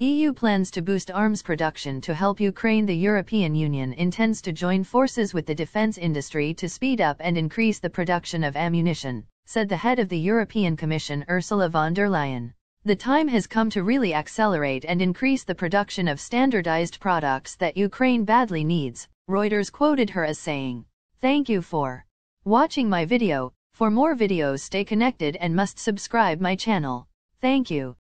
EU plans to boost arms production to help Ukraine. The European Union intends to join forces with the defense industry to speed up and increase the production of ammunition, said the head of the European Commission Ursula von der Leyen. The time has come to really accelerate and increase the production of standardized products that Ukraine badly needs, Reuters quoted her as saying. Thank you for watching my video. For more videos stay connected and must subscribe my channel. Thank you.